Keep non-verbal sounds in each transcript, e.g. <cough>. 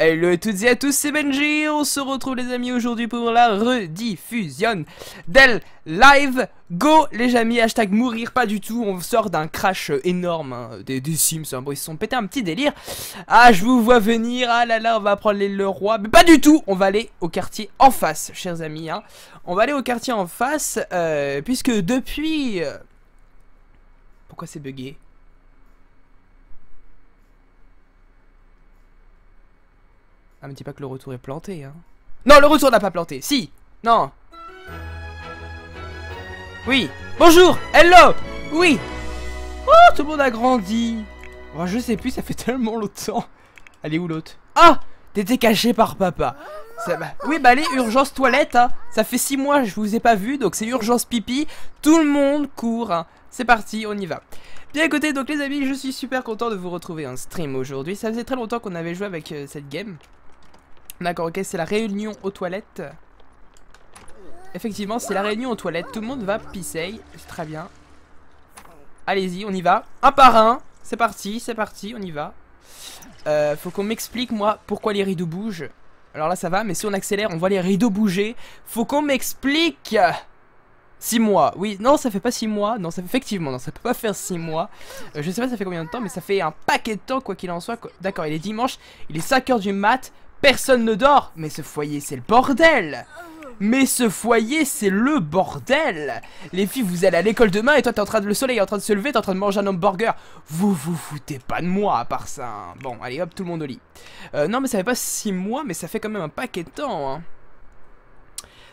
Hello à toutes et à tous, c'est Benji, on se retrouve les amis aujourd'hui pour la rediffusion d'El Live Go. Les amis, hashtag mourir pas du tout, on sort d'un crash énorme hein, des, Sims, hein. bon ils se sont pété un petit délire. Ah je vous vois venir, ah là là on va prendre les, le roi, mais pas du tout, on va aller au quartier en face chers amis hein. On va aller au quartier en face, euh, puisque depuis... Euh, pourquoi c'est bugué Ah, me dis pas que le retour est planté, hein. Non, le retour n'a pas planté. Si. Non. Oui. Bonjour. Hello. Oui. Oh, tout le monde a grandi. Oh, je sais plus, ça fait <laughs> tellement longtemps. Allez où l'autre? Ah T'étais caché par papa. Oui, bah allez, urgence toilette. Hein. Ça fait 6 mois, je vous ai pas vu, donc c'est urgence pipi. Tout le monde court. Hein. C'est parti, on y va. Bien écoutez, donc les amis, je suis super content de vous retrouver en stream aujourd'hui. Ça faisait très longtemps qu'on avait joué avec euh, cette game. D'accord, ok, c'est la réunion aux toilettes. Effectivement, c'est la réunion aux toilettes. Tout le monde va pisser. C'est très bien. Allez-y, on y va. Un par un. C'est parti, c'est parti, on y va. Euh, faut qu'on m'explique, moi, pourquoi les rideaux bougent. Alors là, ça va, mais si on accélère, on voit les rideaux bouger. Faut qu'on m'explique 6 mois, oui, non ça fait pas 6 mois, non ça fait effectivement, non ça peut pas faire 6 mois euh, Je sais pas ça fait combien de temps mais ça fait un paquet de temps quoi qu'il en soit D'accord il est dimanche, il est 5h du mat, Personne ne dort Mais ce foyer, c'est le bordel mais ce foyer, c'est le bordel Les filles, vous allez à l'école demain et toi, t'es en train de... Le soleil est en train de se lever, t'es en train de manger un hamburger. Vous vous foutez pas de moi à part ça. Hein. Bon, allez, hop, tout le monde au lit. Euh, non, mais ça fait pas 6 mois, mais ça fait quand même un paquet de temps. Hein.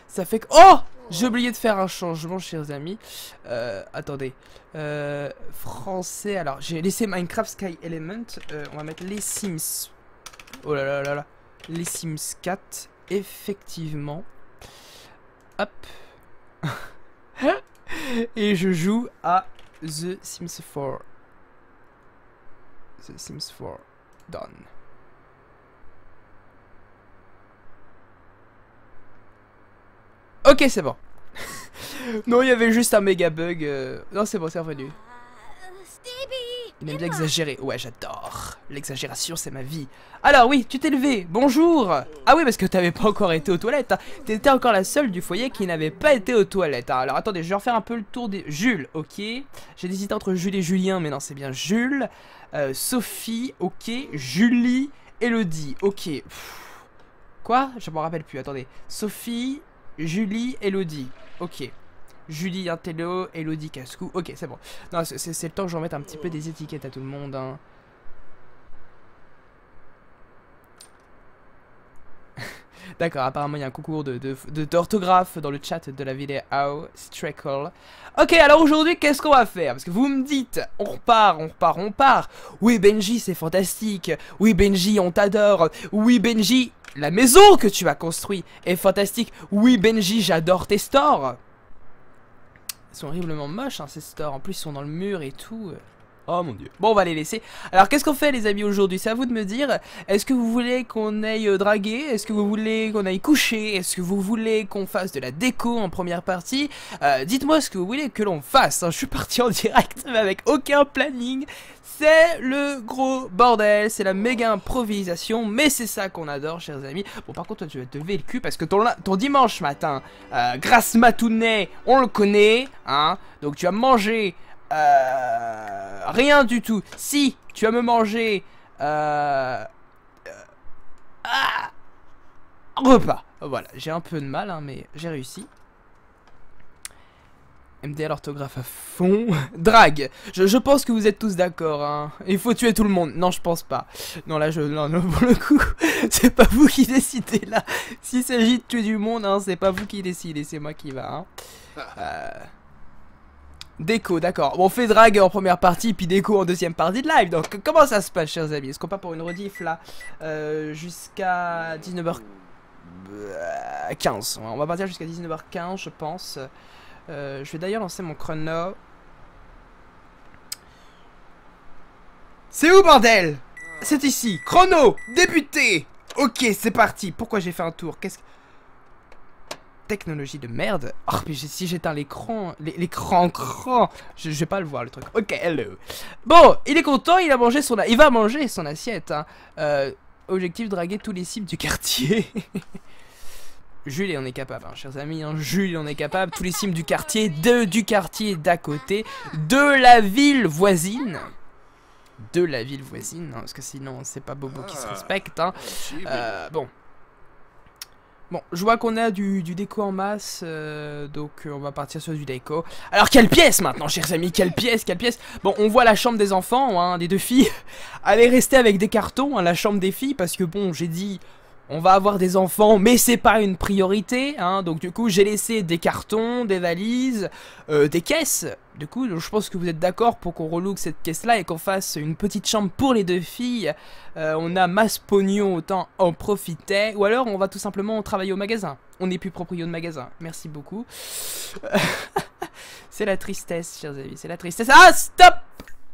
Ça fait que... Oh J'ai oublié de faire un changement, chers amis. Euh, attendez. Euh, français, alors, j'ai laissé Minecraft Sky Element. On va mettre les Sims. Oh là là là là les Sims 4, effectivement. Hop. <laughs> Et je joue à The Sims 4. The Sims 4. Done. Ok, c'est bon. <laughs> non, il y avait juste un méga bug. Euh. Non, c'est bon, c'est revenu. Il aime bien. Ouais, j'adore. L'exagération, c'est ma vie. Alors oui, tu t'es levé. Bonjour. Ah oui, parce que t'avais pas encore été aux toilettes. Hein. T'étais encore la seule du foyer qui n'avait pas été aux toilettes. Hein. Alors attendez, je vais refaire un peu le tour des... Jules, ok? J'ai hésité entre Jules et Julien, mais non, c'est bien Jules. Euh, Sophie, ok. Julie, Elodie, ok. Quoi? Je me rappelle plus, attendez. Sophie, Julie, Elodie, ok. Julie Intello, Elodie Cascou. Ok, c'est bon. Non, c'est le temps que je remette un petit peu des étiquettes à tout le monde. Hein. <laughs> D'accord, apparemment il y a un concours d'orthographe dans le chat de la vidéo. Cool. Ok, alors aujourd'hui, qu'est-ce qu'on va faire? Parce que vous me dites, on repart, on repart, on part. Oui, Benji, c'est fantastique. Oui, Benji, on t'adore. Oui, Benji, la maison que tu as construite est fantastique. Oui, Benji, j'adore tes stores. Ils sont horriblement moches, hein, ces stores. En plus, ils sont dans le mur et tout. Oh mon dieu. Bon, on va les laisser. Alors, qu'est-ce qu'on fait, les amis, aujourd'hui? C'est à vous de me dire. Est-ce que vous voulez qu'on aille euh, draguer? Est-ce que vous voulez qu'on aille coucher? Est-ce que vous voulez qu'on fasse de la déco en première partie? Euh, Dites-moi ce que vous voulez que l'on fasse. Hein. Je suis parti en <laughs> direct, mais avec aucun planning. C'est le gros bordel, c'est la méga improvisation, mais c'est ça qu'on adore, chers amis. Bon, par contre, toi, tu vas te lever le cul parce que ton, ton dimanche matin, euh, grâce Matounet, on le connaît, hein. Donc, tu as mangé euh, rien du tout. Si, tu vas me manger euh, euh ah, repas. Voilà, j'ai un peu de mal, hein, mais j'ai réussi. MDL orthographe à fond. <laughs> Drague. Je, pense que vous êtes tous d'accord. Hein. Il faut tuer tout le monde. Non, je pense pas. Non, là, je, non, non pour le coup, <laughs> c'est pas vous qui décidez là. S'il s'agit de tuer du monde, hein, c'est pas vous qui décidez, c'est moi qui va. Hein. Euh... Déco, d'accord. on fait drague en première partie, puis déco en deuxième partie de live. Donc, comment ça se passe, chers amis? Est-ce qu'on part pour une rediff là euh, Jusqu'à 19h15. On va partir jusqu'à 19h15, je pense. Euh, je vais d'ailleurs lancer mon chrono. C'est où, bordel? C'est ici. Chrono Débuté Ok, c'est parti. Pourquoi j'ai fait un tour? Qu'est-ce que... Technologie de merde. Oh, mais si j'éteins l'écran, l'écran, cran, je, je, vais pas le voir le truc. Ok, hello. Bon, il est content, il a mangé son, il va manger son assiette. Hein. Euh, Objectif, draguer tous les cibles du quartier. <laughs> Jules, en est capable, hein, chers amis. Hein. Jules, en est capable. Tous les cimes du quartier, de, du quartier d'à côté, de la ville voisine. De la ville voisine, hein, parce que sinon, c'est pas Bobo qui se respecte. Hein. Euh, bon. Bon, je vois qu'on a du, déco en masse, euh, donc euh, on va partir sur du déco. Alors, quelle pièce maintenant, chers amis Quelle pièce Quelle pièce? Bon, on voit la chambre des enfants, hein, des deux filles. Allez rester avec des cartons, hein, la chambre des filles, parce que bon, j'ai dit on va avoir des enfants, mais c'est pas une priorité, hein, donc du coup j'ai laissé des cartons, des valises, euh, des caisses, du coup je pense que vous êtes d'accord pour qu'on relook cette caisse là et qu'on fasse une petite chambre pour les deux filles, euh, on a masse pognon, autant en profiter, ou alors on va tout simplement travailler au magasin, on n'est plus proprio de magasin, merci beaucoup, <laughs> c'est la tristesse chers amis, c'est la tristesse, ah stop!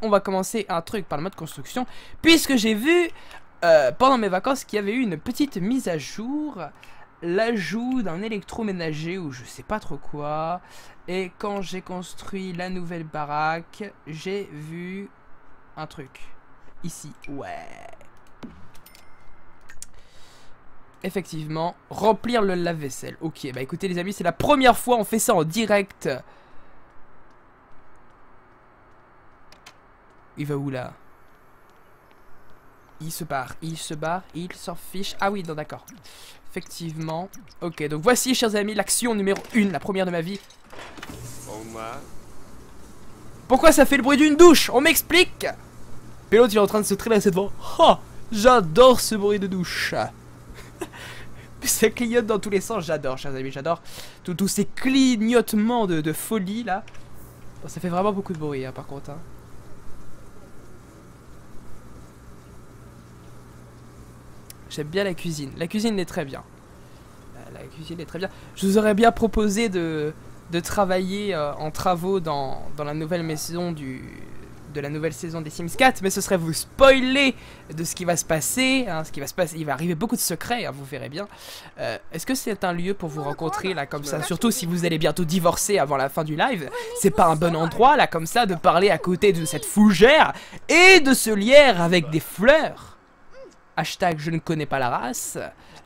On va commencer un truc par le mode construction, puisque j'ai vu euh, pendant mes vacances qu'il y avait eu une petite mise à jour, l'ajout d'un électroménager ou je sais pas trop quoi. Et quand j'ai construit la nouvelle baraque, j'ai vu un truc. Ici, ouais. Effectivement, remplir le lave-vaisselle. Ok, bah écoutez les amis, c'est la première fois on fait ça en direct. Il va où là? Il se barre, il se barre, il s'en fiche. Ah oui, non, d'accord. Effectivement. Ok, donc voici, chers amis, l'action numéro 1, la première de ma vie. Pourquoi ça fait le bruit d'une douche? On m'explique Et l'autre, il est en train de se traîner cette voix. Oh J'adore ce bruit de douche <laughs> Ça clignote dans tous les sens, j'adore, chers amis, j'adore. Tous ces clignotements de, folie, là. ça fait vraiment beaucoup de bruit, hein, par contre. Hein. J'aime bien la cuisine. La cuisine est très bien. La cuisine est très bien. Je vous aurais bien proposé de, de travailler euh, en travaux dans, dans, la nouvelle maison du, de la nouvelle saison des Sims 4, mais ce serait vous spoiler de ce qui va se passer. Hein, ce qui va se passer, il va arriver beaucoup de secrets, hein, vous verrez bien. Euh, est-ce que c'est un lieu pour vous rencontrer là comme ça? Surtout si vous allez bientôt divorcer avant la fin du live, c'est pas un bon endroit là comme ça de parler à côté de cette fougère et de se lier avec des fleurs. Hashtag je ne connais pas la race,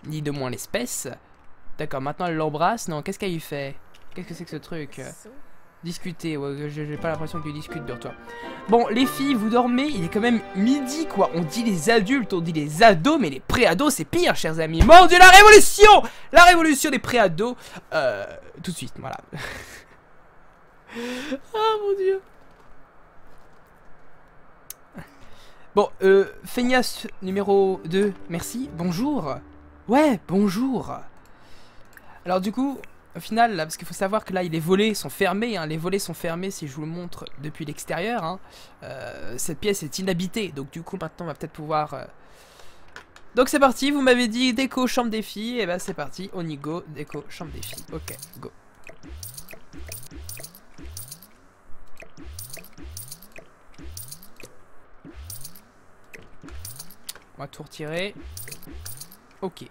ni de moins l'espèce. D'accord, maintenant elle l'embrasse. Non, qu'est-ce qu'elle lui fait? Qu'est-ce que c'est que ce truc? Discuter, ouais, j'ai pas l'impression qu'il discute de toi. Bon, les filles, vous dormez, il est quand même midi, quoi. On dit les adultes, on dit les ados, mais les pré-ados, c'est pire, chers amis. Mon dieu, la révolution La révolution des pré-ados. Euh, tout de suite, voilà. oh <laughs> mon dieu. Bon, euh, feignasse numéro 2, merci, bonjour. Ouais, bonjour. Alors du coup, au final, là, parce qu'il faut savoir que là, les volets sont fermés, hein, les volets sont fermés si je vous le montre depuis l'extérieur. Hein. Euh, cette pièce est inhabitée, donc du coup, maintenant, on va peut-être pouvoir... Euh, donc c'est parti, vous m'avez dit déco chambre des filles, et bah c'est parti, on y go, déco chambre des filles. Ok, go. On va tout retirer. Ok.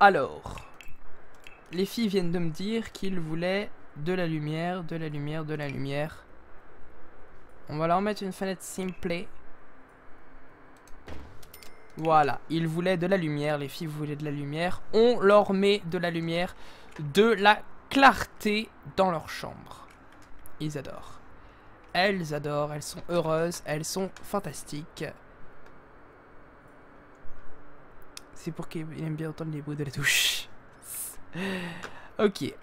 Alors. Les filles viennent de me dire qu'ils voulaient de la lumière, de la lumière, de la lumière. On va leur mettre une fenêtre simple. Voilà, ils voulaient de la lumière, les filles voulaient de la lumière. On leur met de la lumière, de la clarté dans leur chambre. Ils adorent. Elles adorent, elles sont heureuses, elles sont fantastiques. C'est pour qu'il aime bien entendre les bruits de la touche. ok.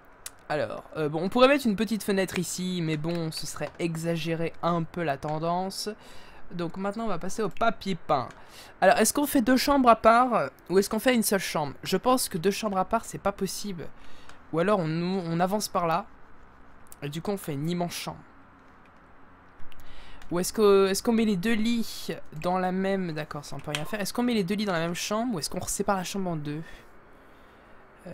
Alors, euh, bon, on pourrait mettre une petite fenêtre ici, mais bon, ce serait exagérer un peu la tendance. Donc maintenant, on va passer au papier peint. Alors, est-ce qu'on fait deux chambres à part, ou est-ce qu'on fait une seule chambre? Je pense que deux chambres à part, c'est pas possible. Ou alors, on, on avance par là, et du coup, on fait une immense chambre. Ou est-ce qu'on est met les deux lits dans la même... D'accord, ça on peut rien faire. Est-ce qu'on met les deux lits dans la même chambre ou est-ce qu'on sépare la chambre en deux? Euh...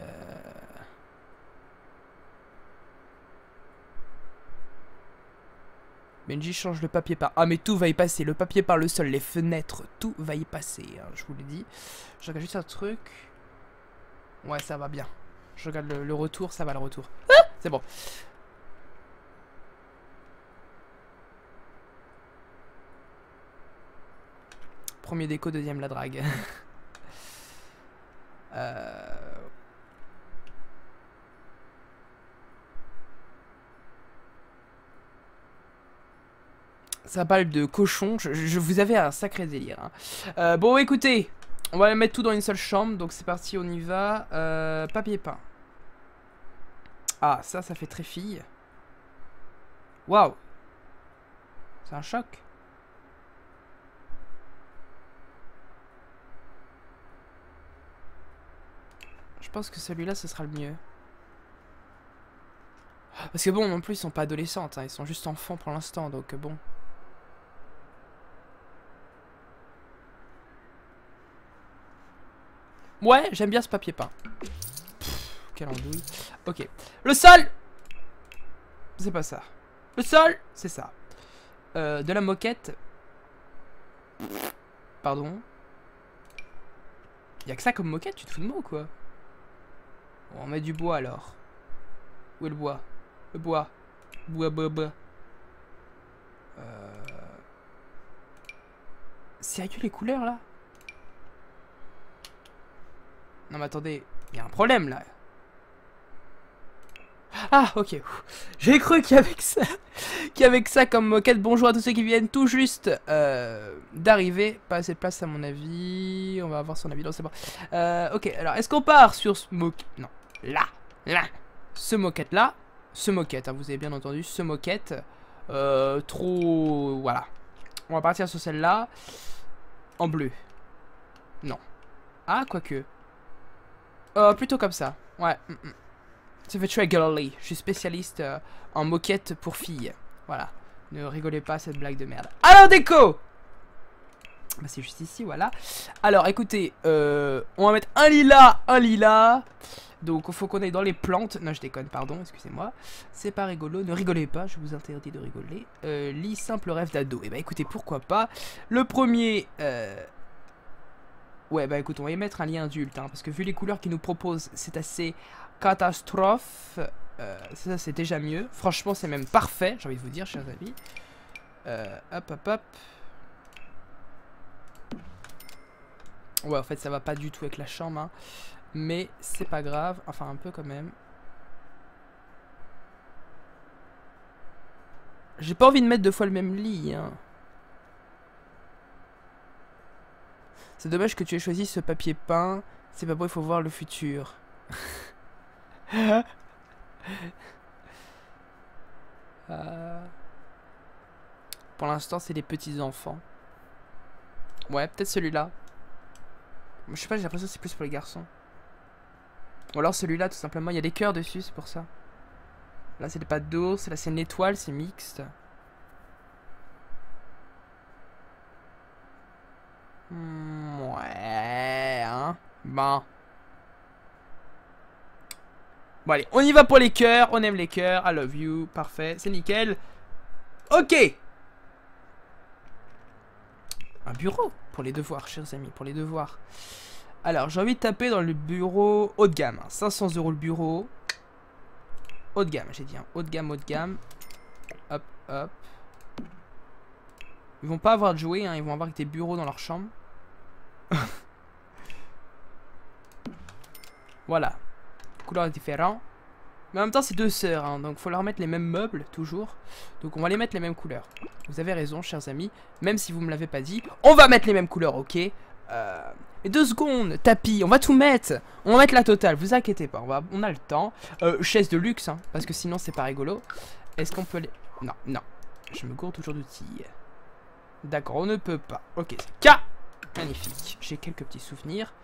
Benji change le papier par... Ah mais tout va y passer, le papier par le sol, les fenêtres, tout va y passer, hein, je vous l'ai dit. Je regarde juste un truc. Ouais, ça va bien. Je regarde le, le retour, ça va le retour. Ah C'est bon. Premier déco, deuxième la drague. <laughs> euh... Ça parle de cochon. Je, vous avais un sacré délire. Hein. Euh, bon, écoutez. On va mettre tout dans une seule chambre. Donc c'est parti, on y va. Euh, papier peint. Ah, ça, ça fait très fille. Waouh. C'est un choc. Je pense que celui-là, ce sera le mieux. Parce que bon, non plus, ils sont pas adolescentes. Hein. Ils sont juste enfants pour l'instant, donc bon. Ouais, j'aime bien ce papier peint. quelle andouille. Ok. Le sol C'est pas ça. Le sol C'est ça. Euh, de la moquette. Pardon. Y'a que ça comme moquette Tu te fous de moi ou quoi? On met du bois alors. Où est le bois? Le bois. Bois, bois, bois. Euh... Sérieux les couleurs là? Non mais attendez, il y a un problème là. Ah, ok. J'ai cru qu'avec ça, <laughs> qu'avec ça comme moquette, bonjour à tous ceux qui viennent tout juste euh, d'arriver. Pas assez de place à mon avis. On va avoir son avis, non c'est bon. Euh, ok, alors est-ce qu'on part sur ce moquette Non, là, là. Ce moquette là. Ce moquette, hein, vous avez bien entendu, ce moquette. Euh, trop... Voilà. On va partir sur celle-là. En bleu. Non. Ah, quoique. Euh, plutôt comme ça. Ouais. Mm, mm. C'est fait regularly. Je suis spécialiste euh, en moquette pour filles. Voilà. Ne rigolez pas cette blague de merde. Alors, déco bah, c'est juste ici, voilà. Alors, écoutez, euh, on va mettre un lilas, un lilas. Donc, il faut qu'on aille dans les plantes. Non, je déconne, pardon, excusez-moi. C'est pas rigolo, ne rigolez pas, je vous interdis de rigoler. Euh, lit simple rêve d'ado. Et eh bah, écoutez, pourquoi pas. Le premier, euh, Ouais, bah écoute, on va y mettre un lien adulte, hein, parce que vu les couleurs qu'il nous propose, c'est assez catastrophe. Euh, ça, c'est déjà mieux. Franchement, c'est même parfait, j'ai envie de vous dire, chers amis. Hop, hop, hop. Ouais, en fait, ça va pas du tout avec la chambre, hein. Mais c'est pas grave, enfin un peu quand même. J'ai pas envie de mettre deux fois le même lit, hein. C'est dommage que tu aies choisi ce papier peint. C'est pas bon, il faut voir le futur. <laughs> Euh. Pour l'instant, c'est les petits-enfants. Ouais, peut-être celui-là. Je sais pas, j'ai l'impression que c'est plus pour les garçons. Ou alors celui-là, tout simplement. Il y a des cœurs dessus, c'est pour ça. Là, c'est des pattes d'ours. Là, c'est une étoile, c'est mixte. Hmm, ouais, hein. Bon. Bon, allez, on y va pour les cœurs. On aime les cœurs. I love you. Parfait, c'est nickel. Ok. Un bureau pour les devoirs, chers amis, pour les devoirs. Alors, j'ai envie de taper dans le bureau haut de gamme. 500 euros le bureau. Haut de gamme, j'ai dit. Hein. Haut de gamme, haut de gamme. Hop, hop. Ils vont pas avoir de jouets, hein, ils vont avoir des bureaux dans leur chambre. <laughs> voilà. Couleur différente. Mais en même temps, c'est deux sœurs, hein, donc faut leur mettre les mêmes meubles, toujours. Donc on va les mettre les mêmes couleurs. Vous avez raison, chers amis. Même si vous me l'avez pas dit, on va mettre les mêmes couleurs, ok? Euh, deux secondes, tapis, on va tout mettre. On va mettre la totale, vous inquiétez pas, on, a le temps. Euh, chaise de luxe, hein, parce que sinon c'est pas rigolo. Est-ce qu'on peut les... Non, non. Je me gourde toujours d'outils. D'accord, on ne peut pas. Ok, K Magnifique. J'ai quelques petits souvenirs.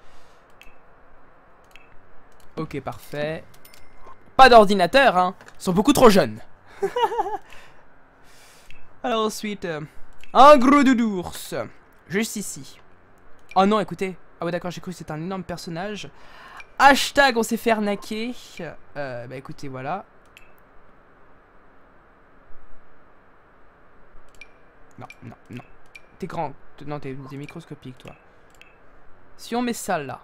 Ok, parfait. Pas d'ordinateur, hein. Sont beaucoup trop jeunes. <laughs> Alors ensuite, euh, un gros doudours. Juste ici. Oh non, écoutez. Ah ouais, d'accord, j'ai cru que c'était un énorme personnage. Hashtag, on s'est fait arnaquer. Euh, bah écoutez, voilà. Non, non, non. T'es grand. Non, t'es microscopique, toi. Si on met ça là.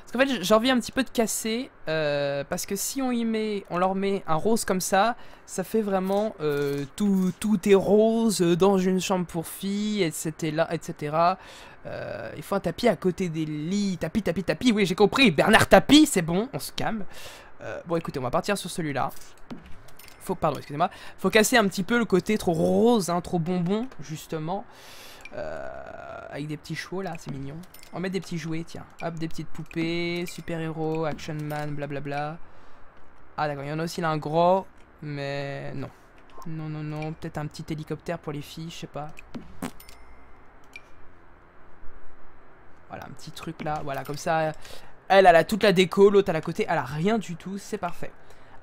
Parce qu'en fait, j'ai envie un petit peu de casser. euh, parce que si on y met, on leur met un rose comme ça, ça fait vraiment euh, tout, tout est rose dans une chambre pour filles, etc. etc. Euh, il faut un tapis à côté des lits. Tapis, tapis, tapis. Oui, j'ai compris. Bernard Tapis, c'est bon, on se calme. Euh, bon, écoutez, on va partir sur celui-là. Faut, pardon, excusez-moi. Faut casser un petit peu le côté trop rose, hein, trop bonbon, justement. Euh, avec des petits chevaux là, c'est mignon. On mettre des petits jouets, tiens. Hop, des petites poupées, super-héros, action man, blablabla. Ah d'accord, il y en a aussi là un gros, mais non. Non, non, non, peut-être un petit hélicoptère pour les filles, je sais pas. Voilà, un petit truc là, voilà, comme ça. Elle, elle a toute la déco, l'autre à la côté, elle a rien du tout, c'est parfait.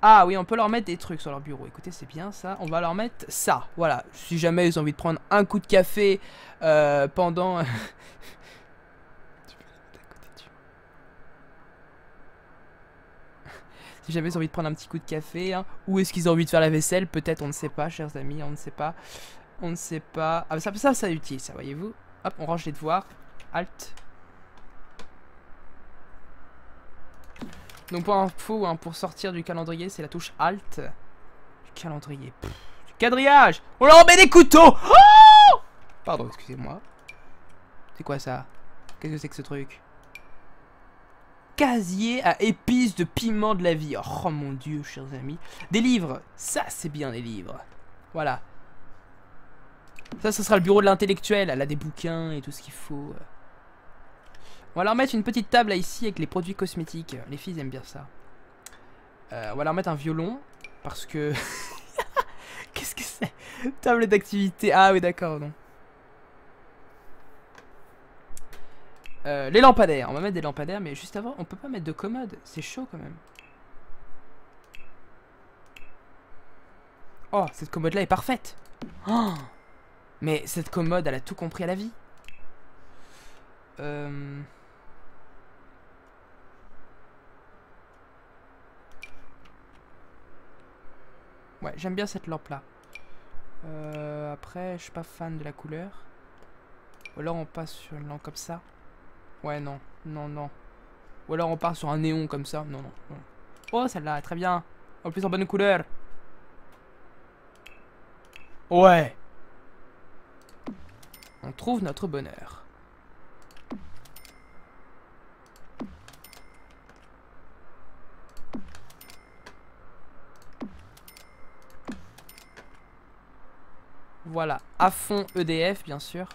Ah oui, on peut leur mettre des trucs sur leur bureau. Écoutez, c'est bien ça. On va leur mettre ça. Voilà. Si jamais ils ont envie de prendre un coup de café euh, pendant... <laughs> si jamais ils ont envie de prendre un petit coup de café, hein. ou est-ce qu'ils ont envie de faire la vaisselle, peut-être, on ne sait pas, chers amis, on ne sait pas. On ne sait pas. Ah, ça, ça, ça utile, ça, voyez-vous. Hop, on range les devoirs. Alt. Donc pour info, hein, pour sortir du calendrier, c'est la touche Alt. Du calendrier. Pff, du quadrillage On leur met des couteaux oh Pardon, excusez-moi. C'est quoi ça? Qu'est-ce que c'est que ce truc? Casier à épices de piment de la vie. Oh mon dieu, chers amis. Des livres. Ça, c'est bien des livres. Voilà. Ça, ce sera le bureau de l'intellectuel. Elle a des bouquins et tout ce qu'il faut. On va leur mettre une petite table là ici avec les produits cosmétiques. Les filles aiment bien ça. Euh, on va leur mettre un violon. Parce que... <laughs> Qu'est-ce que c'est? Table d'activité. Ah oui d'accord, non. Euh, les lampadaires. On va mettre des lampadaires. Mais juste avant, on peut pas mettre de commode. C'est chaud quand même. Oh, cette commode là est parfaite. Oh mais cette commode, elle a tout compris à la vie. Euh... Ouais, j'aime bien cette lampe là. Euh, après, je suis pas fan de la couleur. Ou alors on passe sur une lampe comme ça. Ouais, non, non, non. Ou alors on part sur un néon comme ça. Non, non, non. Oh, celle-là, très bien. En plus en bonne couleur. Ouais. On trouve notre bonheur. Voilà, à fond EDF bien sûr.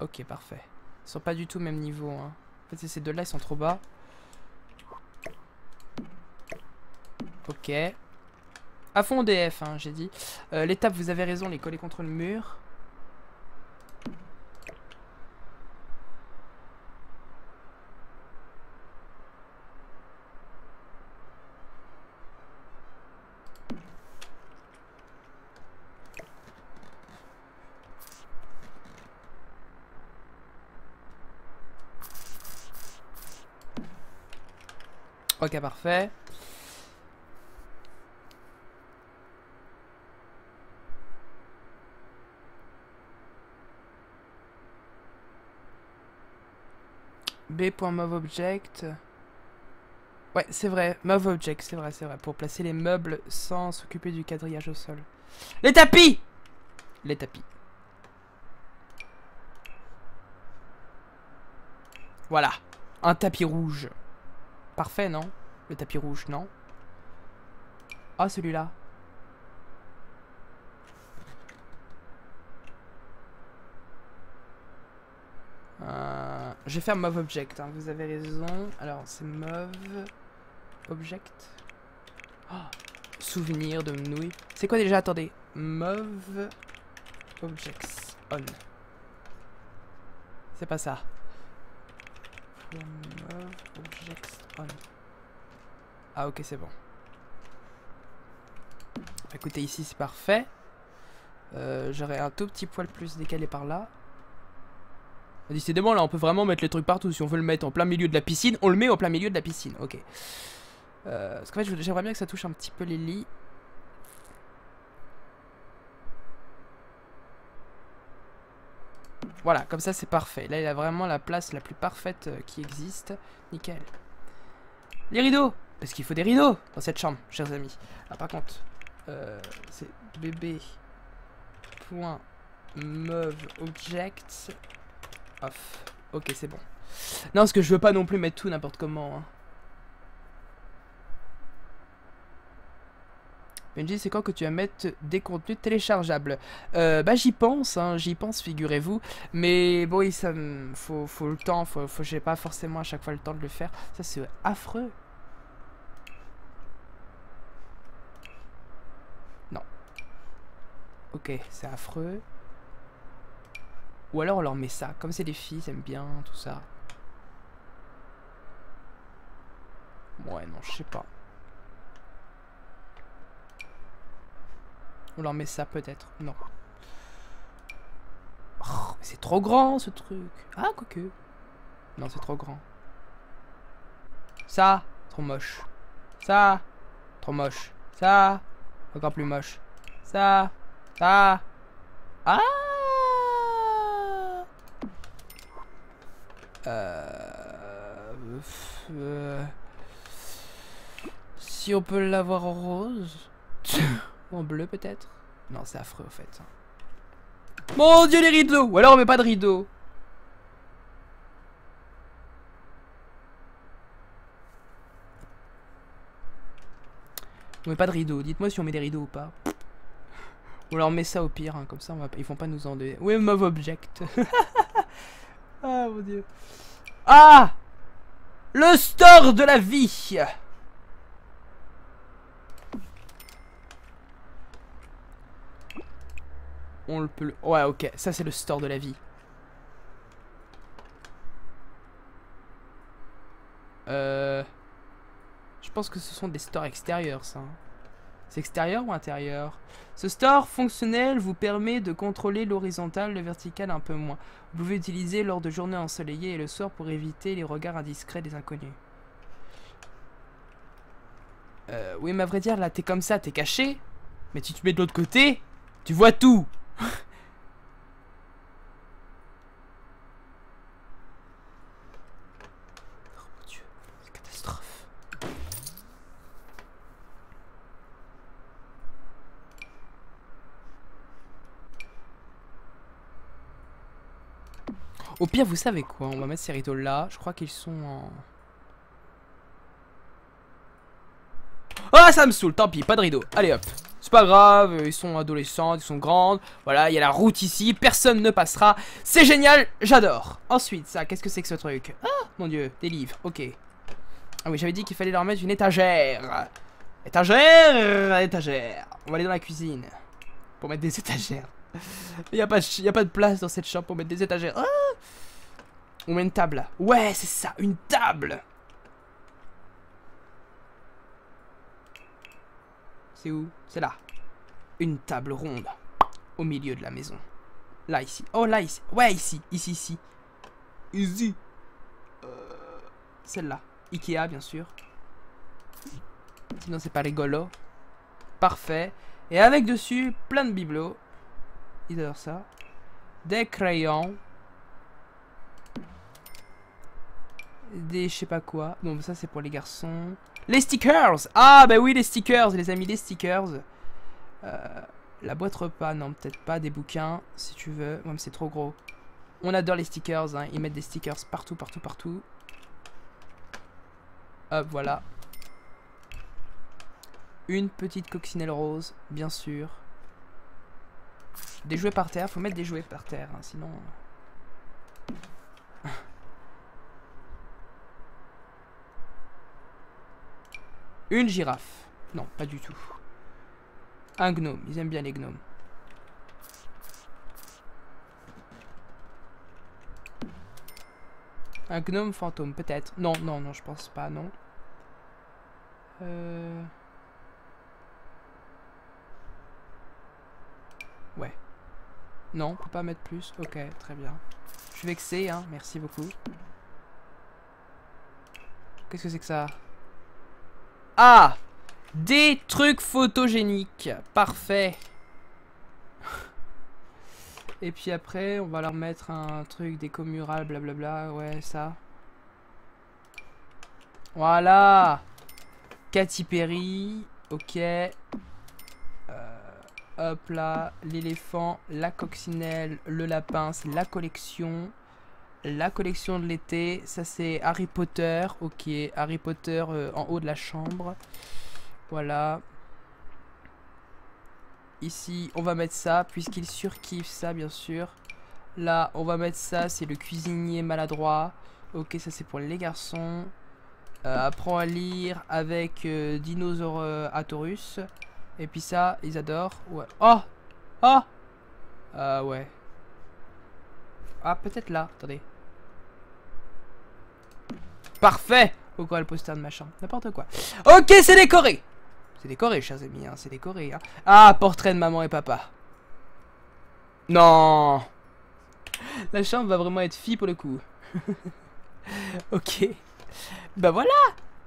Ok, parfait. Ils sont pas du tout au même niveau. Hein. En fait, ces deux-là, ils sont trop bas. Ok. À fond EDF, hein, j'ai dit. Euh, L'étape, vous avez raison, les coller contre le mur. Ok, parfait. B.MovObject. Ouais, c'est vrai. MovObject, c'est vrai, c'est vrai. Pour placer les meubles sans s'occuper du quadrillage au sol. Les tapis Les tapis. Voilà. Un tapis rouge. Parfait, non? Le tapis rouge, non Ah, celui-là. Euh, je vais faire Move Object, hein, vous avez raison. Alors, c'est Move Object. Oh, souvenir de nouilles. C'est quoi déjà? Attendez. Move Objects On. C'est pas ça. Move Objects On. Ah ok c'est bon. Écoutez ici c'est parfait. Euh, J'aurais un tout petit poil plus décalé par là. Décidément là on peut vraiment mettre les trucs partout. Si on veut le mettre en plein milieu de la piscine, on le met en plein milieu de la piscine. Ok. Euh, parce qu'en fait j'aimerais bien que ça touche un petit peu les lits. Voilà, comme ça c'est parfait. Là, il a vraiment la place la plus parfaite euh, qui existe. Nickel. Les rideaux Parce qu'il faut des rideaux dans cette chambre, chers amis. Ah, par contre, euh, c'est bébé. Point move object off. Ok, c'est bon. Non, parce que je veux pas non plus mettre tout n'importe comment. Hein. Benji, c'est quand que tu vas mettre des contenus téléchargeables? Euh, Bah j'y pense, hein, j'y pense, figurez-vous. Mais bon, il faut le temps, faut, faut j'ai pas forcément à chaque fois le temps de le faire. Ça c'est affreux. Ok, c'est affreux. Ou alors on leur met ça. Comme c'est des filles, ils aiment bien tout ça. Ouais, non, je sais pas. On leur met ça peut-être. Non. Oh, c'est trop grand ce truc. Ah, quoique. Non, c'est trop grand. Ça, trop moche. Ça, trop moche. Ça, encore plus moche. Ça, ça. Ah euh, euh, Si on peut l'avoir en rose. <laughs> en bleu peut-être Non, c'est affreux en fait. Mon dieu, les rideaux Ou alors on met pas de rideaux On met pas de rideaux. Dites-moi si on met des rideaux ou pas. On leur met ça au pire, hein. comme ça ils font pas nous enlever. Oui, mauve object. <laughs> ah mon dieu. Ah Le store de la vie on le peut... Ouais, ok, ça c'est le store de la vie. Euh... Je pense que ce sont des stores extérieurs, ça. C'est extérieur ou intérieur? Ce store fonctionnel vous permet de contrôler l'horizontal, le vertical un peu moins. Vous pouvez utiliser lors de journées ensoleillées et le soir pour éviter les regards indiscrets des inconnus. Euh, oui, mais à vrai dire, là, t'es comme ça, t'es caché. Mais tu mets de l'autre côté, tu vois tout. <laughs> oh mon dieu, c'est catastrophe. Vous savez quoi On va mettre ces rideaux là. Je crois qu'ils sont en... Ah, ça me saoule. Tant pis, pas de rideau. Allez hop. C'est pas grave, ils sont adolescents, ils sont grandes. Voilà, il y a la route ici, personne ne passera. C'est génial, j'adore. Ensuite, ça, qu'est-ce que c'est que ce truc? Ah, mon dieu, des livres, ok. Ah oui, j'avais dit qu'il fallait leur mettre une étagère. Étagère, étagère. On va aller dans la cuisine pour mettre des <laughs> étagères. Il n'y a, pas, a pas de place dans cette chambre pour mettre des étagères. Ah On met une table. Ouais, c'est ça, une table. C'est où? C'est là. Une table ronde. Au milieu de la maison. Là, ici. Oh, là, ici. Ouais, ici. Ici, ici. Ici. Euh, celle-là. Ikea, bien sûr. Sinon, c'est pas rigolo. Parfait. Et avec dessus, plein de bibelots. Ils adorent ça. Des crayons. Des je sais pas quoi. Donc ça, c'est pour les garçons. Les stickers! Ah bah oui les stickers les amis les stickers. Euh, La boîte repas non peut-être pas Des bouquins si tu veux. Moi c'est trop gros. On adore les stickers hein. Ils mettent des stickers partout partout partout. Hop voilà. Une petite coccinelle rose Bien sûr. Des jouets par terre Faut mettre des jouets par terre hein, Sinon Une girafe. Non, pas du tout. Un gnome. Ils aiment bien les gnomes. Un gnome fantôme, peut-être. Non, non, non, je pense pas, non. Euh... Ouais. Non, on peut pas mettre plus. Ok, très bien. Je suis vexé, hein. Merci beaucoup. Qu'est-ce que c'est que ça? Ah Des trucs photogéniques. Parfait. Et puis après, on va leur mettre un truc déco mural, blablabla. Ouais, ça. Voilà Katy Perry. Ok. Euh, hop là. L'éléphant, la coccinelle, le lapin, c'est la collection. La collection de l'été. Ça, c'est Harry Potter. Ok. Harry Potter euh, en haut de la chambre. Voilà. Ici, on va mettre ça, puisqu'il surkiffe ça, bien sûr. Là, on va mettre ça, c'est le cuisinier maladroit. Ok, ça c'est pour les garçons. Euh, apprends à lire avec euh, Dinosaure euh, Atorus. Et puis ça, ils adorent. Ouais. Oh Oh Ah ouais. Ah, peut-être là, attendez. Parfait Pourquoi le poster de machin? N'importe quoi. Ok, c'est décoré c'est décoré, chers amis, hein, c'est décoré. Hein. Ah, portrait de maman et papa. Non La chambre va vraiment être fille pour le coup. <laughs> ok. Bah voilà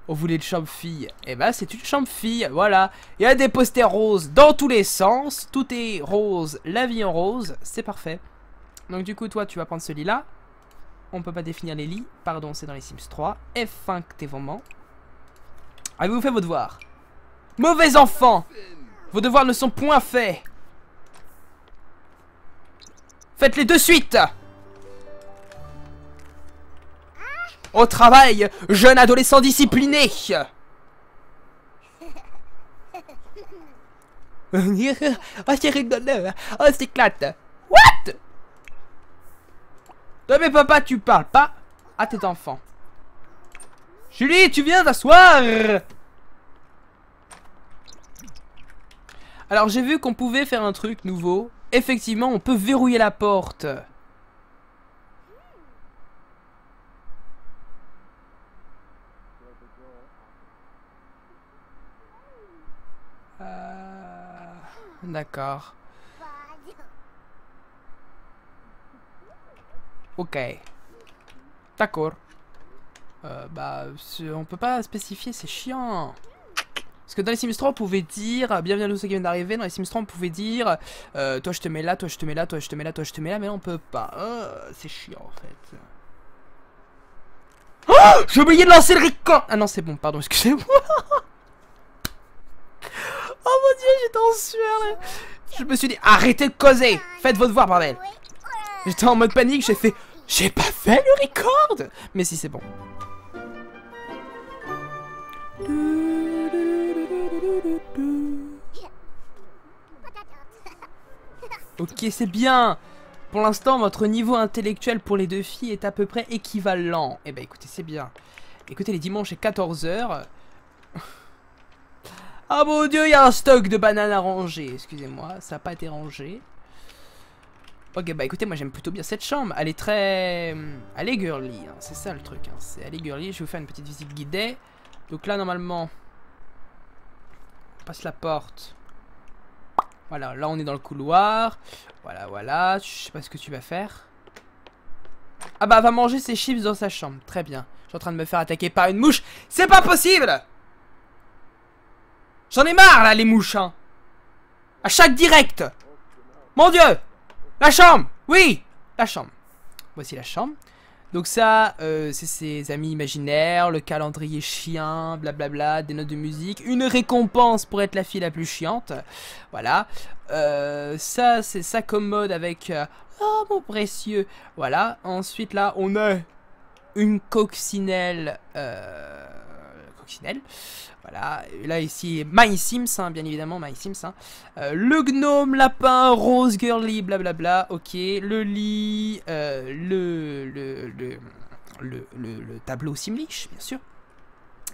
On voulait une chambre fille. Et eh bah c'est une chambre fille, voilà. Il y a des posters roses dans tous les sens. Tout est rose, la vie en rose. C'est parfait. Donc du coup, toi, tu vas prendre ce lit-là. On peut pas définir les lits. Pardon, c'est dans les Sims 3. F5, t'es vraiment. Avez-vous fait vos devoirs Mauvais enfant! Vos devoirs ne sont point faits. Faites-les de suite! Au travail, jeune adolescent discipliné. <laughs> Oh, c'est rigolo Oh, c'est éclate What? De mes papa, tu parles pas à tes enfants. Julie, tu viens t'asseoir Alors j'ai vu qu'on pouvait faire un truc nouveau. Effectivement, on peut verrouiller la porte. Euh, d'accord. Ok. D'accord. Euh, bah, on peut pas spécifier, c'est chiant. Parce que dans les Sims 3, on pouvait dire, bienvenue à tous ceux qui viennent d'arriver, dans les Sims 3, on pouvait dire, euh, toi je te mets là, toi je te mets là, toi je te mets là, toi je te mets là, mais là on peut pas. Oh, c'est chiant en fait. Oh J'ai oublié de lancer le record Ah non, c'est bon, pardon, excusez-moi. oh mon dieu, j'étais en sueur Je me suis dit, arrêtez de causer Faites votre devoir, bordel J'étais en mode panique, j'ai fait, j'ai pas fait le record Mais si, c'est bon. Ok, c'est bien Pour l'instant, votre niveau intellectuel pour les deux filles est à peu près équivalent. Eh ben écoutez, c'est bien. Écoutez, les dimanches, c'est 14h. <laughs> ah mon dieu, il y a un stock de bananes à ranger. Excusez-moi, ça n'a pas été rangé. Ok, bah écoutez, moi j'aime plutôt bien cette chambre. Elle est très... Elle est girly, hein. c'est ça le truc. Hein. Elle est girly, je vais vous faire une petite visite guidée. Donc là, normalement, on passe la porte. Voilà, là on est dans le couloir. Voilà, voilà. Je sais pas ce que tu vas faire. Ah bah, va manger ses chips dans sa chambre. Très bien. Je suis en train de me faire attaquer par une mouche. C'est pas possible J'en ai marre là, les mouches, hein. À chaque direct. Mon dieu La chambre Oui La chambre. Voici la chambre. Donc ça, euh, c'est ses amis imaginaires, le calendrier chien, blablabla, des notes de musique, une récompense pour être la fille la plus chiante. Voilà. Euh, ça, c'est sa commode avec... Euh, oh mon précieux Voilà. Ensuite, là, on a une coccinelle... voilà, là ici, My Sims, hein, bien évidemment, My Sims. Hein. Euh, le gnome, lapin, rose, girly, blablabla, ok. Le lit, euh, le, le, le, le, tableau Simlish, bien sûr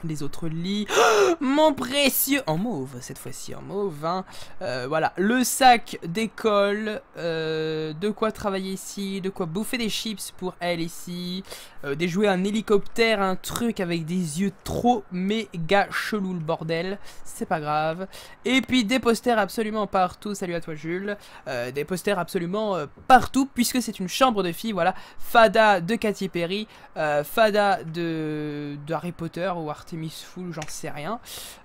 les autres lits. <gasps> mon précieux En mauve, cette fois-ci, en mauve. Hein. Euh, voilà, le sac d'école. Euh, de quoi travailler ici. De quoi bouffer des chips pour elle ici. Euh, des jouets un hélicoptère, un truc avec des yeux trop méga chelou le bordel. C'est pas grave. Et puis des posters absolument partout. Salut à toi Jules. des posters absolument partout puisque c'est une chambre de filles. Voilà, Fada de Katy Perry. Fada de, de Harry Potter ou Art Artemis Fool, j'en sais rien.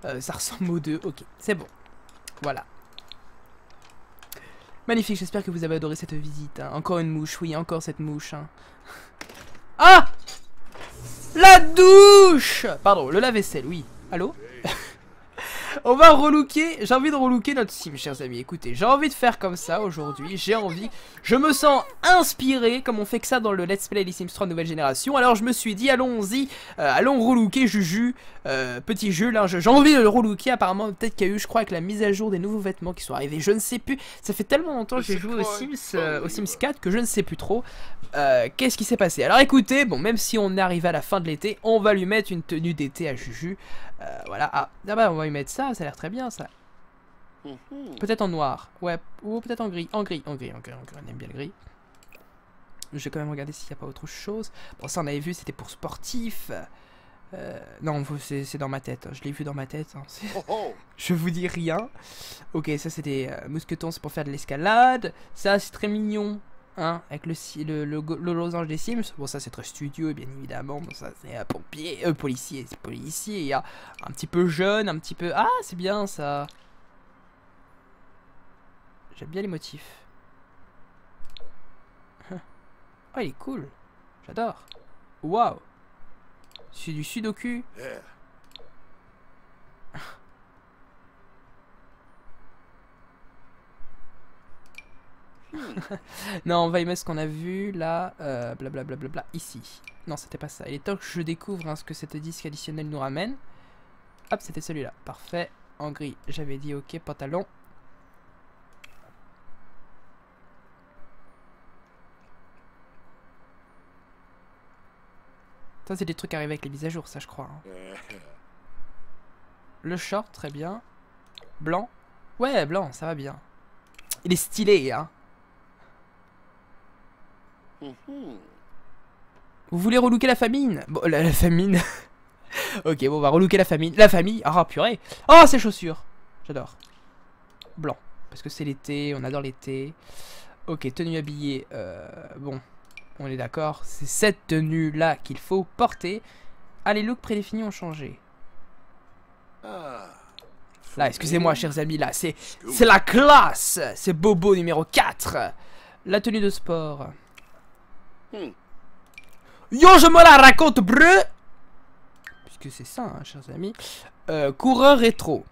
Euh, ça ressemble aux deux. Ok, c'est bon. Voilà. Magnifique, j'espère que vous avez adoré cette visite. hein. Encore une mouche, oui, encore cette mouche. hein. Ah La douche Pardon, le lave-vaisselle, oui. Allô? On va relooker, j'ai envie de relooker notre sim, chers amis. Écoutez, j'ai envie de faire comme ça aujourd'hui, j'ai envie, je me sens inspiré, comme on fait que ça dans le Let's Play Les Sims 3 nouvelle génération. Alors je me suis dit, allons-y, euh, allons relooker Juju, euh, petit Jules, hein, j'ai envie de le relooker. Apparemment, peut-être qu'il y a eu, je crois, avec la mise à jour des nouveaux vêtements qui sont arrivés, je ne sais plus. Ça fait tellement longtemps que j'ai joué aux Sims, euh, aux Sims 4 que je ne sais plus trop. Qu'est-ce qui s'est passé Alors écoutez, bon, même si on arrive à la fin de l'été, on va lui mettre une tenue d'été à Juju. Euh, voilà, ah, ah bah, on va lui mettre ça, ça a l'air très bien ça. Peut-être en noir, ouais, ou peut-être en gris, en gris, en gris, en gris, en gris, on aime bien le gris. Je vais quand même regarder s'il n'y a pas autre chose. Bon, ça on avait vu, c'était pour sportif. Euh, non, c'est dans ma tête, hein, je l'ai vu dans ma tête. hein, <laughs> c'est- je vous dis rien. Ok, ça c'est des euh, mousquetons, c'est pour faire de l'escalade. Ça c'est très mignon, hein, avec le, si- le, le, le losange des Sims. Bon, ça c'est très studieux, bien évidemment. Bon, ça c'est euh, pompier, euh, policier, c'est policier. Il y a un petit peu jeune, un petit peu. Ah, c'est bien ça. J'aime bien les motifs. Oh, <laughs> il est cool. J'adore. Waouh. C'est du sudoku. <laughs> Non, on va y mettre ce qu'on a vu là, euh, blablabla, bla, bla, bla, ici. Non, c'était pas ça. Il est temps que je découvre hein, ce que cette disque additionnel nous ramène. Hop, c'était celui-là. Parfait. En gris, j'avais dit ok, pantalon. Ça, c'est des trucs arrivés avec les mises à jour, ça, je crois. hein. <laughs> Le short, très bien. Blanc. Ouais, blanc, ça va bien. Il est stylé, hein. Vous voulez relooker la famine? Bon, la, la famine. <laughs> ok, bon, on va relooker la famine. La famille. Ah, purée. Oh, ces chaussures. J'adore. Blanc. Parce que c'est l'été, on adore l'été. Ok, tenue habillée. Euh, bon, on est d'accord. C'est cette tenue-là qu'il faut porter. Ah, les looks prédéfinis ont changé. Ah. Là, excusez-moi, chers amis, là, c'est c'est la classe C'est Bobo numéro 4 La tenue de sport. Hmm. Yo, je me la raconte, breu Puisque c'est ça, hein, chers amis. Euh, coureur rétro.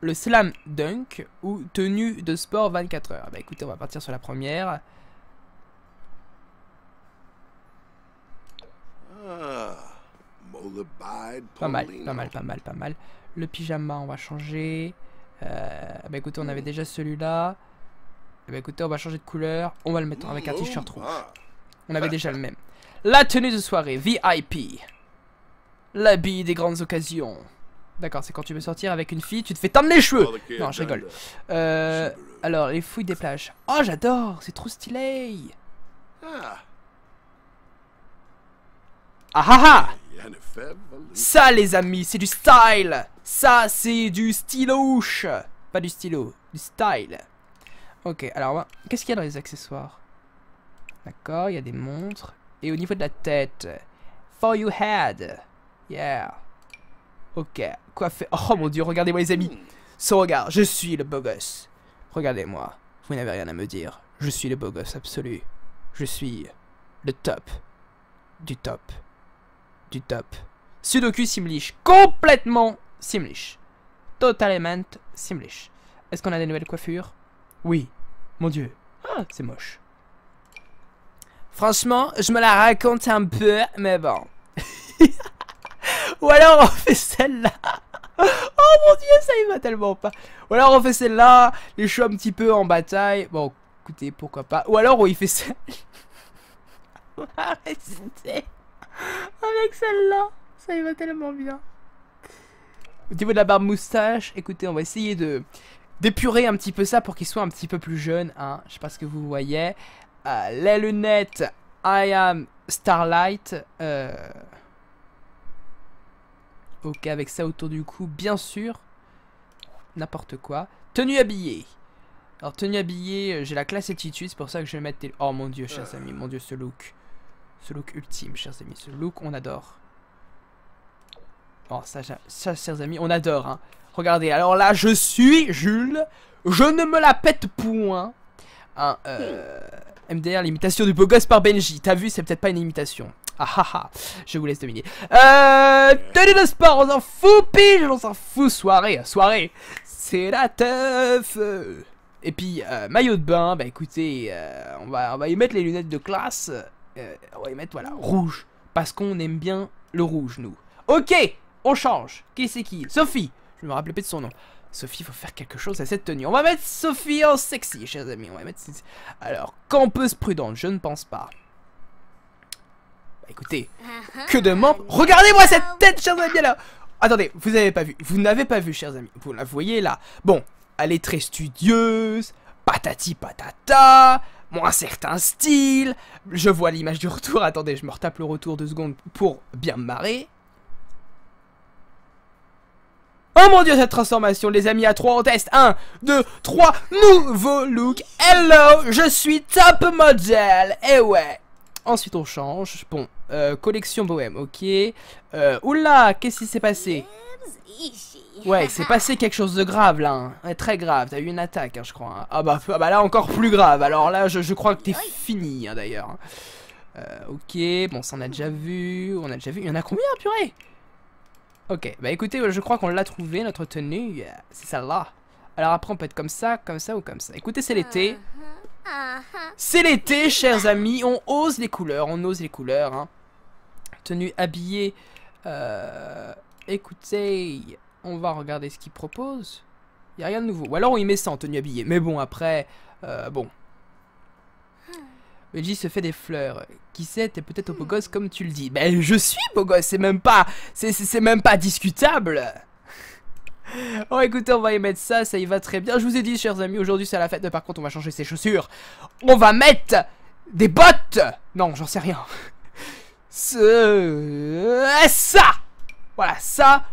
Le slam dunk ou tenue de sport 24 heures. Bah écoutez, on va partir sur la première. Ah. Pas mal, pas mal, pas mal, pas mal. Le pyjama, on va changer. Euh, bah écoutez, on avait déjà celui-là. Bah écoutez, on va changer de couleur. On va le mettre avec un t-shirt rouge. On avait déjà le même. La tenue de soirée, VIP. L'habit des grandes occasions. D'accord, c'est quand tu veux sortir avec une fille, tu te fais tendre les cheveux. Non, je rigole. Euh, alors, les fouilles des plages. Oh, j'adore, c'est trop stylé. Ah. Ah ah ah Ça, les amis, c'est du style. Ça, c'est du stylouche. Pas du stylo, du style. Ok, alors, qu'est-ce qu'il y a dans les accessoires? D'accord, il y a des montres. Et au niveau de la tête, for you head. Yeah. Ok, coiffé. Oh mon dieu, regardez-moi les amis. Ce regard, je suis le beau gosse. Regardez-moi, vous n'avez rien à me dire. Je suis le beau gosse absolu. Je suis le top. Du top. Du top. Sudoku Simlish. Complètement Simlish. Totalement Simlish. Est-ce qu'on a des nouvelles coiffures? Oui. Mon dieu. Ah, c'est moche. Franchement, je me la raconte un peu, mais bon. <laughs> Ou alors on fait celle-là. <laughs> Oh mon dieu, ça y va tellement pas. Ou alors on fait celle-là, les cheveux un petit peu en bataille. Bon, écoutez, pourquoi pas. Ou alors on y fait celle. Arrêtez. <laughs> Avec celle-là, ça y va tellement bien. Au niveau de la barbe moustache, écoutez, on va essayer de d'épurer un petit peu ça pour qu'il soit un petit peu plus jeune. Hein. Je sais pas ce que vous voyez. Euh, les lunettes, I am Starlight. Euh... Ok, avec ça autour du cou, bien sûr. N'importe quoi. Tenue habillée. Alors, tenue habillée, euh, j'ai la classe attitude, c'est pour ça que je vais mettre... Oh mon dieu, chers amis, mon dieu, ce look. Ce look ultime, chers amis, ce look, on adore. Oh, ça, chers amis, on adore, hein. Regardez, alors là, je suis Jules. Je ne me la pète point. Hein, euh, MDR, l'imitation du beau gosse par Benji. T'as vu, c'est peut-être pas une imitation. Ah ah ah, je vous laisse deviner. Euh, tenue de sport, on s'en fout pile, on s'en fout, soirée, soirée. C'est la teuf. Et puis, euh, maillot de bain, bah écoutez, euh, on, va, on va y mettre les lunettes de classe. On va y mettre, voilà, rouge. Parce qu'on aime bien le rouge, nous. Ok, on change. Qui c'est qui? Sophie. Je me rappelle plus de son nom. Sophie, il faut faire quelque chose à cette tenue. On va mettre Sophie en sexy, chers amis. On va mettre... Alors, campeuse prudente, je ne pense pas. Bah, écoutez, que de membres. Regardez-moi cette tête, chers amis, là Attendez, vous n'avez pas vu. Vous n'avez pas vu, chers amis. Vous la voyez là. Bon, elle est très studieuse. Patati patata. Bon, un certain style. Je vois l'image du retour. Attendez, je me retape le retour deux secondes pour bien me marrer. Oh mon dieu, cette transformation, les amis, à 3 on teste. 1, 2, 3, nouveau look. Hello, je suis top model. Et ouais. Ensuite, on change. Bon, euh, collection bohème, ok. Euh, oula, qu'est-ce qui s'est passé? Ouais, il s'est passé quelque chose de grave là. Hein. Très grave, t'as eu une attaque, hein, je crois. hein. Ah, bah, ah bah là, encore plus grave. Alors là, je, crois que t'es fini d'ailleurs. Euh, ok, bon, ça on a déjà vu. On a déjà vu. Il y en a combien, purée? Ok, bah écoutez, je crois qu'on l'a trouvé, notre tenue. euh, C'est celle-là. Alors après, on peut être comme ça, comme ça ou comme ça. Écoutez, c'est l'été. C'est l'été, chers amis. On ose les couleurs, on ose les couleurs. Hein. Tenue habillée. Euh, écoutez, on va regarder ce qu'il propose. Il a rien de nouveau. Ou alors on y met ça en tenue habillée. Mais bon, après, euh, bon. Benji se fait des fleurs. Qui sait, t'es peut-être au beau gosse comme tu le dis. Ben, je suis beau gosse, c'est même pas, c'est- même pas discutable. <laughs> Oh, écoutez, on va y mettre ça, ça y va très bien. Je vous ai dit, chers amis, aujourd'hui c'est la fête. Par contre, on va changer ses chaussures. On va mettre des bottes. Non, j'en sais rien. <laughs> Ce... Ça Voilà, ça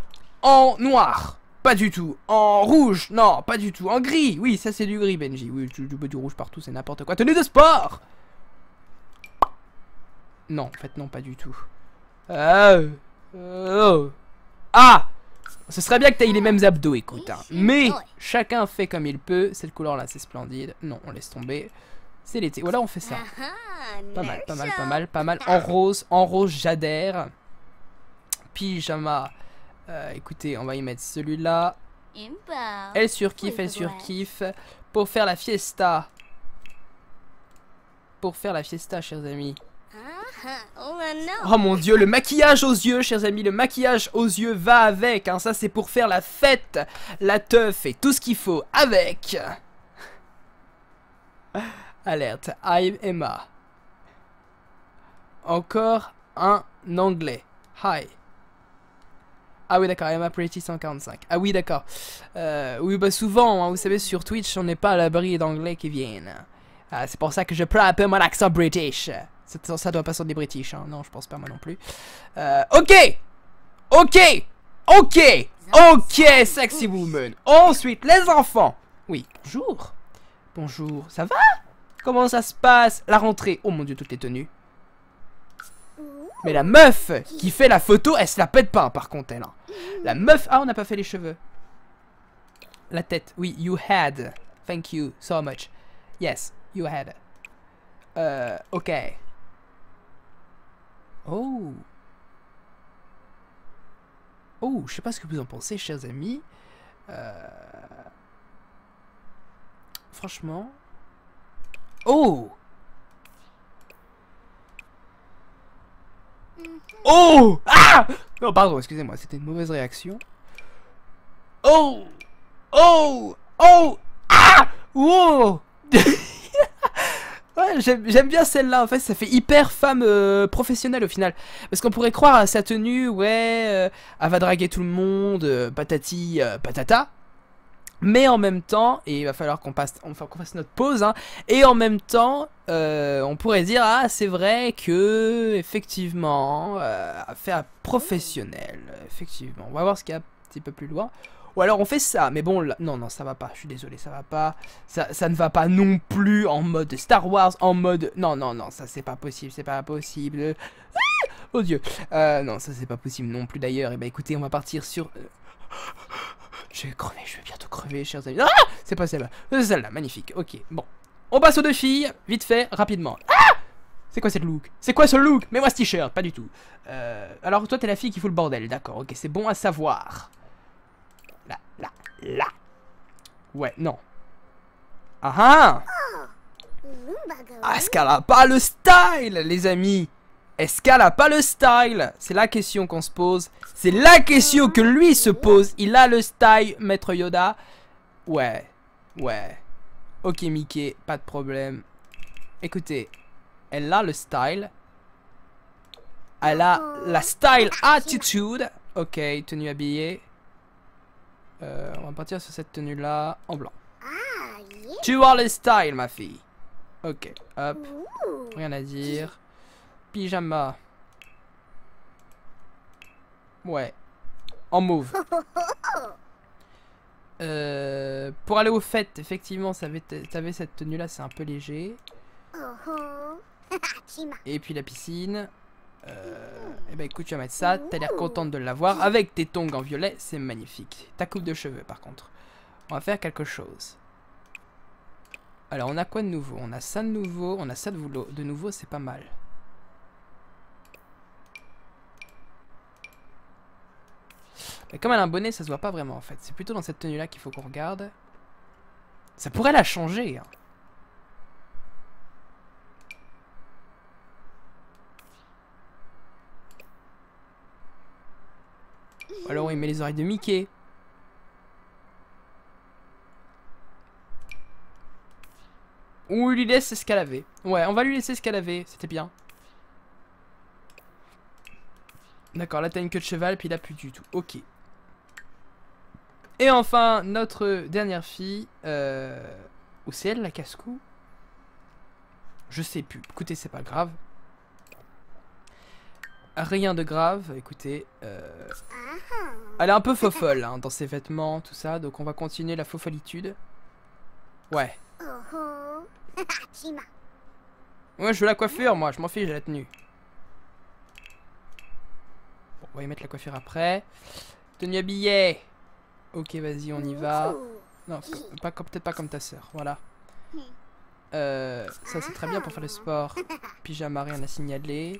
en noir. Pas du tout. En rouge. Non, pas du tout. En gris. Oui, ça c'est du gris, Benji. Oui, du, du, du rouge partout, c'est n'importe quoi. Tenue de sport Non, en fait, non, pas du tout. Euh, euh, ah Ce serait bien que tu aies les mêmes abdos, écoute. hein. Mais chacun fait comme il peut. Cette couleur-là, c'est splendide. Non, on laisse tomber. C'est l'été. Voilà, on fait ça. Pas mal, pas mal, pas mal, pas mal. En rose, en rose, j'adhère. Pyjama. Euh, écoutez, on va y mettre celui-là. Elle surkiffe, elle surkiffe. Pour faire la fiesta. Pour faire la fiesta, chers amis. Oh mon dieu, le maquillage aux yeux, chers amis, le maquillage aux yeux va avec. Hein, ça, c'est pour faire la fête, la teuf et tout ce qu'il faut avec. Alerte, I'm Emma. Encore un anglais. Hi. Ah oui d'accord, Emma Pretty 145. Ah oui d'accord. Euh, oui bah souvent, hein, vous savez sur Twitch, on n'est pas à l'abri d'anglais qui viennent. Ah, c'est pour ça que je prends un peu mon accent british. Ça, doit pas sonner british, hein. non je pense pas moi non plus. Euh, ok Ok Ok Ok sexy woman. Ensuite, les enfants. Oui, bonjour. Bonjour, ça va? Comment ça se passe? La rentrée. Oh mon dieu, toutes les tenues. Mais la meuf qui fait la photo, elle se la pète pas, par contre, elle. hein. La meuf... Ah, on n'a pas fait les cheveux. La tête. Oui, you had. Thank you so much. Yes, you had. Euh, ok. Oh. Oh, je sais pas ce que vous en pensez, chers amis. Euh... Franchement... Oh. Oh. Ah Non, pardon, excusez-moi, c'était une mauvaise réaction. Oh. Oh. Oh. Ah. Wow <laughs> Ouais, j'aime bien celle-là, en fait, ça fait hyper femme euh, professionnelle au final. Parce qu'on pourrait croire à sa tenue, ouais, euh, elle va draguer tout le monde, euh, patati, euh, patata. Mais en même temps, et il va falloir qu'on passe, enfin, qu'on fasse notre pause, hein, et en même temps, euh, on pourrait dire, ah, c'est vrai que, effectivement, euh, affaire professionnelle, effectivement. On va voir ce qu'il y a petit peu plus loin. Ou alors on fait ça, mais bon, là, non, non, ça va pas, je suis désolé, ça va pas. Ça, ça ne va pas non plus en mode Star Wars, en mode... Non, non, non, ça c'est pas possible, c'est pas possible. Ah oh Dieu. Euh, non, ça c'est pas possible non plus d'ailleurs. Et bah écoutez, on va partir sur... euh, Je vais crever, je vais bientôt crever, chers amis. Ah C'est pas celle-là, c'est celle-là, magnifique. Ok, bon. On passe aux deux filles, vite fait, rapidement. Ah C'est quoi cette look? C'est quoi ce look? Mais moi ce t-shirt, pas du tout. Euh, alors toi t'es la fille qui fout le bordel, d'accord, ok, c'est bon à savoir. Là, là. Ouais, non. Ah ah Ah, Est-ce qu'elle a pas le style, les amis? Est-ce qu'elle a pas le style? C'est la question qu'on se pose. C'est la question que lui se pose. Il a le style, maître Yoda. Ouais, ouais. Ok, Mickey, pas de problème. Écoutez, elle a le style. Elle a la style attitude. Ok, tenue habillée. Euh, on va partir sur cette tenue-là en blanc. Tu as le style, ma fille. Ok, hop. Rien à dire. Pyjama. Ouais. En mauve. <laughs> Euh, pour aller aux fêtes, effectivement, ça avait, cette tenue-là, c'est un peu léger. <laughs> Et puis la piscine. Euh, eh ben écoute, tu vas mettre ça. T'as l'air contente de l'avoir. Avec tes tongs en violet, c'est magnifique. Ta coupe de cheveux, par contre. On va faire quelque chose. Alors, on a quoi de nouveau? On a ça de nouveau. On a ça de, de nouveau, c'est pas mal. Mais comme elle a un bonnet, ça se voit pas vraiment en fait. C'est plutôt dans cette tenue-là qu'il faut qu'on regarde. Ça pourrait la changer. hein. Ou alors il met les oreilles de Mickey. Il lui laisse ce qu'elle avait. Ouais, on va lui laisser avait. C'était bien. D'accord, là t'as une queue de cheval, puis là plus du tout. Ok. Et enfin, notre dernière fille. Euh... Ou c'est elle la casse-cou Je sais plus. Écoutez, c'est pas grave. Rien de grave, écoutez. euh, Elle est un peu fofolle hein, dans ses vêtements, tout ça. Donc on va continuer la fofolitude. Ouais. <laughs> Ouais, je veux la coiffure, moi. Je m'en fiche, j'ai la tenue. Bon, on va y mettre la coiffure après. Tenue habillée. Ok, vas-y, on y va. Non, pas comme- peut-être pas comme ta sœur. Voilà. Euh, ça, c'est très bien pour faire le sport. <laughs> Pyjama, rien à signaler.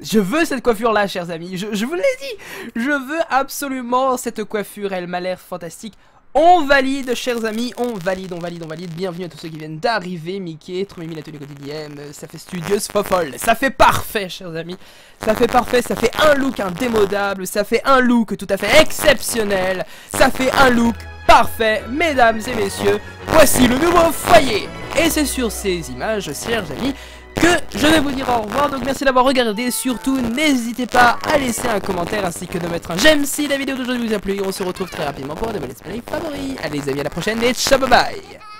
Je veux cette coiffure-là, chers amis. Je, vous l'ai dit. Je veux absolument cette coiffure. Elle m'a l'air fantastique. On valide, chers amis, on valide, on valide, on valide. Bienvenue à tous ceux qui viennent d'arriver. Mickey, 3000 ateliers quotidiennes, euh, ça fait studieuse fofolle. Ça fait parfait, chers amis. Ça fait parfait, ça fait un look indémodable, ça fait un look tout à fait exceptionnel. Ça fait un look parfait, mesdames et messieurs. Voici le nouveau foyer. Et c'est sur ces images, chers amis, que je vais vous dire au revoir. Donc merci d'avoir regardé. Surtout, n'hésitez pas à laisser un commentaire ainsi que de mettre un j'aime si la vidéo d'aujourd'hui vous a plu. On se retrouve très rapidement pour de play favoris. Allez les amis, à la prochaine et ciao bye bye